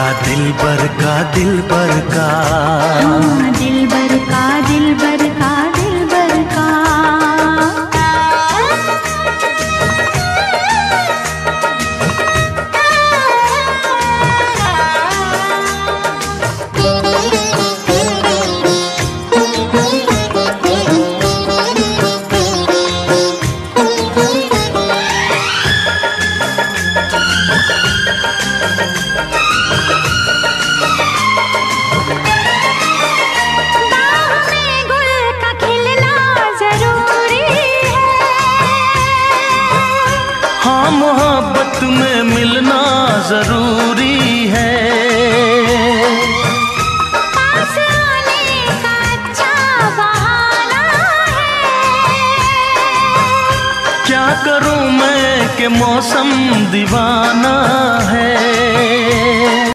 का दिल बर का दिल बर का हाँ मोहब्बत में मिलना ज़रूरी है। अच्छा है। क्या करूँ मैं के मौसम दीवाना